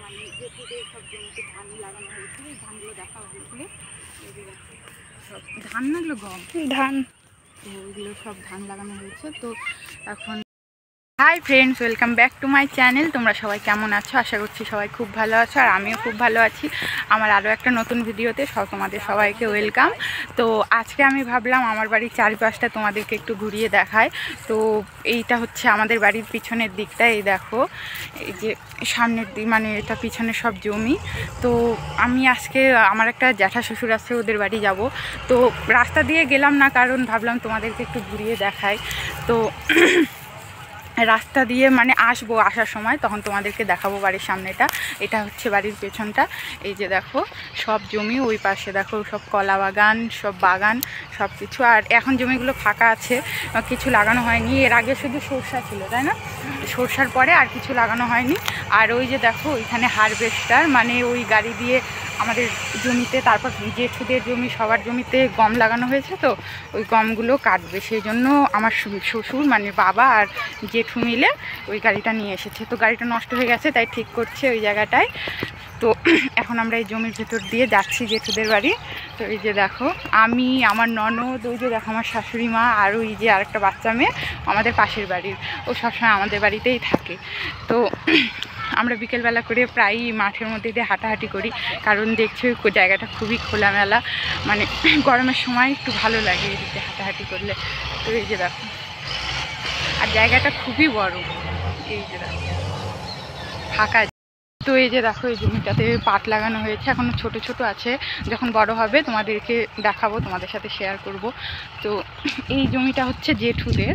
মানে পুজো সব জমিতে ধান লাগানো হয়েছিল এই ধানগুলো দেখা হয়েছিল। সব ধান না এগুলো গম? ধান। ওইগুলো সব ধান লাগানো হয়েছে তো এখন hi friends, welcome back to my channel. তোমরা সবাই কেমন আছো? আশা করছি সবাই খুব ভালো আছো, আর আমিও খুব ভালো আছি। আমার আরও একটা নতুন ভিডিওতে সব তোমাদের সবাইকে ওয়েলকাম। তো আজকে আমি ভাবলাম আমার বাড়ির চারিপাশটা তোমাদেরকে একটু ঘুরিয়ে দেখায় তো এইটা হচ্ছে আমাদের বাড়ির পিছনের দিকটা, এই দেখো। এই যে সামনের দিক মানে এটা পিছনে সব জমি। তো আমি আজকে, আমার একটা জ্যাঠা শ্বশুর আছে, ওদের বাড়ি যাব। তো রাস্তা দিয়ে গেলাম না, কারণ ভাবলাম তোমাদেরকে একটু ঘুরিয়ে দেখাই। তো রাস্তা দিয়ে মানে আসব আসার সময়, তখন তোমাদেরকে দেখাবো বাড়ির সামনেটা। এটা হচ্ছে বাড়ির পেছনটা। এই যে দেখো, সব জমি, ওই পাশে দেখো সব কলা বাগান, সব বাগান সব কিছু আর এখন জমিগুলো ফাঁকা আছে, কিছু লাগানো হয়নি। এর আগে শুধু সরষা ছিল, তাই না? সরষার পরে আর কিছু লাগানো হয়নি। আর ওই যে দেখো, ওইখানে হারভেস্টার মানে ওই গাড়ি দিয়ে আমাদের জমিতে, তারপর জেঠুদের জমি, সবার জমিতে গম লাগানো হয়েছে তো, ওই গমগুলো কাটবে। সেই জন্য আমার শ্বশুর- মানে বাবা আর জেঠু মিলে ওই গাড়িটা নিয়ে এসেছে। তো গাড়িটা নষ্ট হয়ে গেছে, তাই ঠিক করছে ওই জায়গাটায়। তো এখন আমরা এই জমির ভেতর দিয়ে যাচ্ছি জেঠুদের বাড়ি। তো এই যে দেখো, আমি, আমার ননদ, ওই যে দেখো আমার শাশুড়ি মা আর ওই যে আরেকটা বাচ্চা মেয়ে আমাদের পাশের বাড়ির। ও সবসময় আমাদের বাড়িতেই থাকে। তো আমরা বিকেলবেলা করে প্রায়ই মাঠের মধ্যে দিয়ে হাঁটাহাঁটি করি, কারণ দেখছি জায়গাটা খুবই খোলামেলা মানে গরমের সময় একটু ভালো লাগে এদিকে হাঁটাহাঁটি করলে। তো এই যে দেখো আর জায়গাটা খুবই বড়। এই যে দেখো ফাঁকা তো এই যে দেখো, এই জমিটাতে পাট লাগানো হয়েছে এখনও ছোট ছোট আছে। যখন বড় হবে তোমাদেরকে দেখাবো, তোমাদের সাথে শেয়ার করব। তো এই জমিটা হচ্ছে জেঠুদের।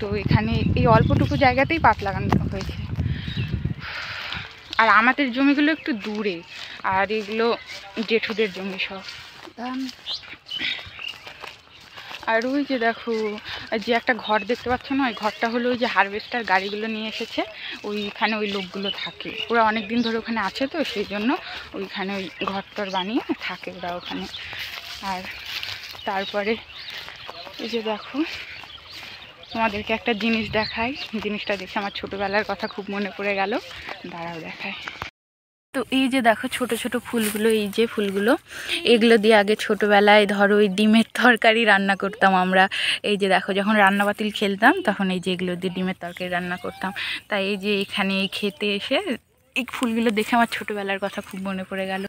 তো এখানে এই অল্পটুকু জায়গাতেই পাট লাগানো হয়েছে। আর আমাদের জমিগুলো একটু দূরে আর এগুলো জেঠুদের জমি সব। ধান। আর ওই যে দেখো যে একটা ঘর দেখতে পাচ্ছ না ওই ঘরটা হলো ওই যে হারভেস্টার গাড়িগুলো নিয়ে এসেছে ওইখানে ওই লোকগুলো থাকে। ওরা অনেক দিন ধরে ওখানে আছে তো সেই জন্য ওইখানে ওই ঘরটর বানিয়ে থাকে ওরা ওখানে। আর তারপরে এই যে দেখো তোমাদেরকে একটা জিনিস দেখাই। জিনিসটা দেখে আমার ছোটোবেলার কথা খুব মনে পড়ে গেল। দাঁড়াও দেখায় তো এই যে দেখো ছোট ছোট ফুলগুলো, এই যে ফুলগুলো, এগুলো দিয়ে আগে ছোটোবেলায় ধরো ওই ডিমের তরকারি রান্না করতাম আমরা। এই যে দেখো যখন রান্না বাতিল খেলতাম, তখন এই যে এগুলো দিয়ে ডিমের তরকারি রান্না করতাম। তাই এই যে এখানে খেতে এসে এই ফুলগুলো দেখে আমার ছোটোবেলার কথা খুব মনে পড়ে গেল।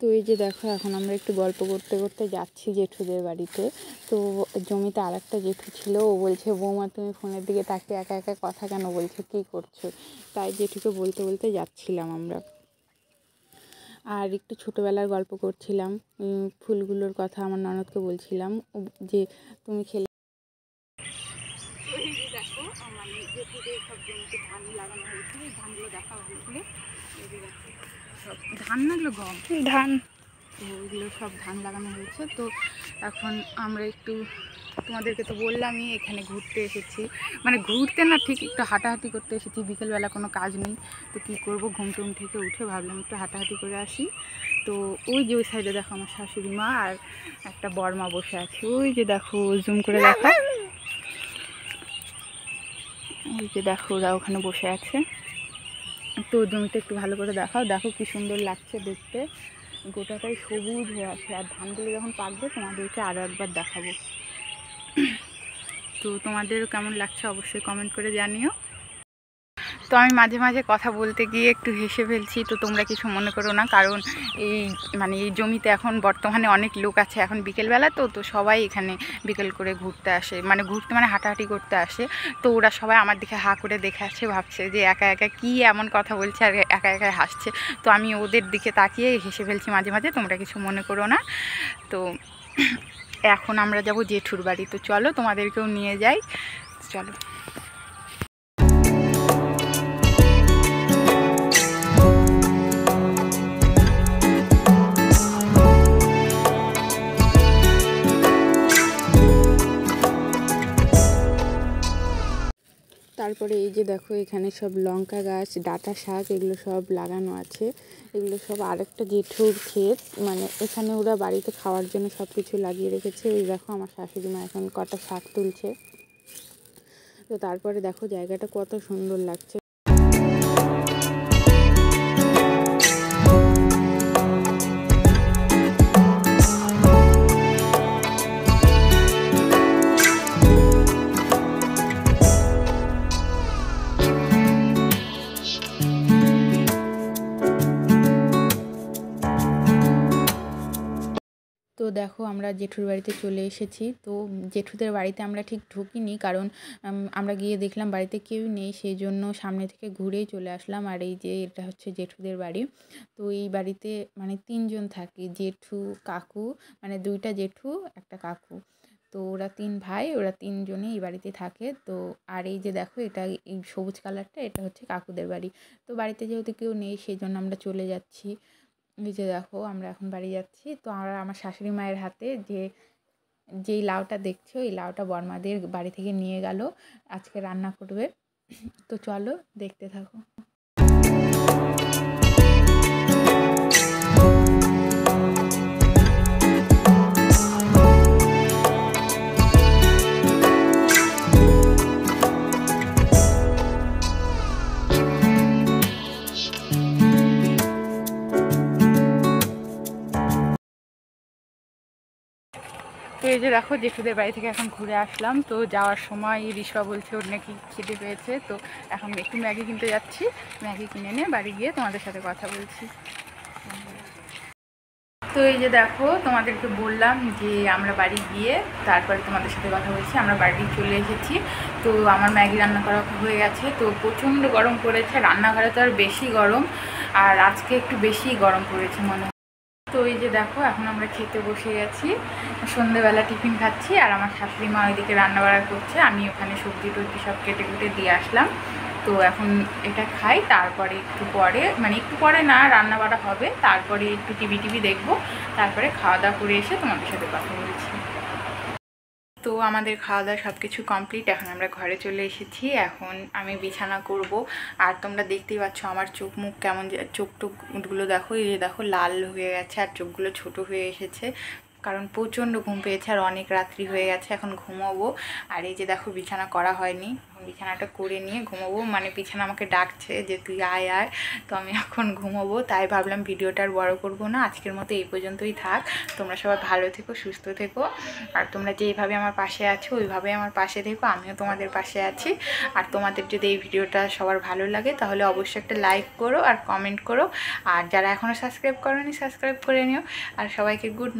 তো এই যে দেখো, এখন আমরা একটু গল্প করতে করতে যাচ্ছি জেঠুদের বাড়িতে। তো জমিতে আর একটা জেঠু ছিল, ও বলছে, বৌমা, তুমি ফোনের দিকে তাকিয়ে একা একা কথা কেন বলছো? কী করছ? তাই জেঠুকে বলতে বলতে যাচ্ছিলাম আমরা। আর একটু ছোটোবেলার গল্প করছিলাম। ফুলগুলোর কথা আমার ননদকে বলছিলাম যে, তুমি খেলে দেখো মানে জেঠুদের সব জমিতে ধান লাগানো হয়েছিল এই ধানগুলো দেখা হয়েছিল। যে সব ধান না এগুলো গম? ধান। ওইগুলো সব ধান লাগানো হয়েছে। তো এখন আমরা একটু তোমাদেরকে তো বললামই এখানে ঘুরতে এসেছি। মানে ঘুরতে না ঠিক একটু হাঁটাহাঁটি করতে এসেছি। বিকেলবেলা কোনো কাজ নেই। তো কী করব? ঘুম টুম থেকে উঠে ভাবলাম একটু হাঁটাহাঁটি করে আসি। তো ওই যে ওই সাইডে দেখো আমার শাশুড়ি মা আর একটা বড়মা বসে আছে। ওই যে দেখো জুম করে দেখো। ওই যে দেখো, ওরা ওখানে বসে আছে। তো জমিটা একটু ভালো করে দেখাও। দেখো কি সুন্দর লাগছে দেখতে। গোটাটাই সবুজ হয়ে আছে। আর ধানগুলো যখন পাকবে, তোমাদেরকে আরও একবার দেখাবো। তো তোমাদের কেমন লাগছে অবশ্যই কমেন্ট করে জানিও। তো আমি মাঝে মাঝে কথা বলতে গিয়ে একটু হেসে ফেলছি, তো তোমরা কিছু মনে করো না। কারণ এই মানে এই জমিতে এখন বর্তমানে অনেক লোক আছে এখন বিকেলবেলা তো তো সবাই এখানে বিকেল করে ঘুরতে আসে। মানে ঘুরতে মানে হাঁটাহাঁটি করতে আসে। তো ওরা সবাই আমার দিকে হা করে দেখে আছে ভাবছে যে একা একা কী এমন কথা বলছে আর একা একা হাসছে। তো আমি ওদের দিকে তাকিয়ে হেসে ফেলছি মাঝে মাঝে, তোমরা কিছু মনে করো না। তো এখন আমরা যাব জেঠুর বাড়ি। তো চলো তোমাদেরকেও নিয়ে যাই। চলো। তারপরে এই যে দেখো, এখানে সব লঙ্কা গাছ, ডাটা শাক, এগুলো সব লাগানো আছে। এগুলো সব আরেকটা জেঠুর ক্ষেত। মানে এখানে ওরা বাড়িতে খাওয়ার জন্য সব কিছু লাগিয়ে রেখেছে। এই দেখো, আমার শাশুড়ি মা এখন কটা শাক তুলছে। তো তারপরে দেখো, জায়গাটা কত সুন্দর লাগছে। দেখো আমরা জেঠুর বাড়িতে চলে এসেছি। তো জেঠুদের বাড়িতে আমরা ঠিক ঢুকিনি কারণ আমরা গিয়ে দেখলাম বাড়িতে কেউ নেই সেই জন্য সামনে থেকে ঘুরেই চলে আসলাম। আর এই যে এটা হচ্ছে জেঠুদের বাড়ি। তো এই বাড়িতে মানে তিনজন থাকে, জেঠু, কাকু মানে দুইটা জেঠু, একটা কাকু। তো ওরা তিন ভাই, ওরা তিনজনই এই বাড়িতে থাকে। তো আর এই যে দেখো এটা এই সবুজ কালারটা, এটা হচ্ছে কাকুদের বাড়ি। তো বাড়িতে যেহেতু কেউ নেই সেই জন্য আমরা চলে যাচ্ছি। এই যে দেখো, আমরা এখন বাড়ি যাচ্ছি। তো আমরা আমার শাশুড়ি মায়ের হাতে যে, যেই লাউটা দেখছ, ওই লাউটা বর্মাদের বাড়ি থেকে নিয়ে গেল। আজকে রান্না করবে। তো চলো দেখতে থাকো। এই যে দেখো, জেঠুদের বাড়ি থেকে এখন ঘুরে আসলাম। তো যাওয়ার সময় রিসা বলছে ওর নাকি খেতে পেয়েছে। তো এখন একটু ম্যাগি কিনতে যাচ্ছি। ম্যাগি কিনে নিয়ে বাড়ি গিয়ে তোমাদের সাথে কথা বলছি। তো এই যে দেখো, তোমাদেরকে বললাম যে আমরা বাড়ি গিয়ে তারপরে তোমাদের সাথে কথা বলছি। আমরা বাড়ি চলে এসেছি। তো আমার ম্যাগি রান্না করা হয়ে গেছে। তো প্রচণ্ড গরম পড়েছে। রান্নাঘরে তো আর বেশি গরম। আর আজকে একটু বেশি গরম পড়েছে মনে তো এই যে দেখো, এখন আমরা খেতে বসে গেছি। সন্ধেবেলা টিফিন খাচ্ছি আর আমার শাশুড়ি মা ওইদিকে রান্নাবাড়া করছে। আমি ওখানে সবজি টবজি সব কেটে কুটে দিয়ে আসলাম। তো এখন এটা খাই, তারপরে একটু পরে মানে একটু পরে না রান্না বাড়া হবে। তারপরে একটু টিভি টিভি দেখব। তারপরে খাওয়া দাওয়া করে এসে তোমাদের সাথে কথা বলছি। তো আমাদের খাওয়া দাওয়া সব কিছু কমপ্লিট এখন আমরা ঘরে চলে এসেছি। এখন আমি বিছানা করব। আর তোমরা দেখতেই পাচ্ছ আমার চোখ মুখ কেমন চোখ টোকগুলো দেখো, এই দেখো, লাল হয়ে গেছে আর চোখগুলো ছোট হয়ে এসেছে। কারণ প্রচণ্ড ঘুম পেয়েছে আর অনেক রাত্রি হয়ে গেছে, এখন ঘুমাবো। আর এই যে দেখো বিছানা করা হয়নি বিছানাটা করে নিয়ে ঘুমাবো। মানে বিছানা আমাকে ডাকছে যে তুই আয় আয়। তো আমি এখন ঘুমাবো, তাই ভাবলাম ভিডিওটা আর বড়ো করব না। আজকের মতো এই পর্যন্তই থাক। তোমরা সবাই ভালো থেকো, সুস্থ থেকো। আর তোমরা যেইভাবে আমার পাশে আছো ওইভাবে আমার পাশে থেকো। আমিও তোমাদের পাশে আছি। আর তোমাদের যদি এই ভিডিওটা সবার ভালো লাগে, তাহলে অবশ্যই একটা লাইক করো আর কমেন্ট করো। আর যারা এখনও সাবস্ক্রাইব করোনি, সাবস্ক্রাইব করে নিও। আর সবাইকে গুড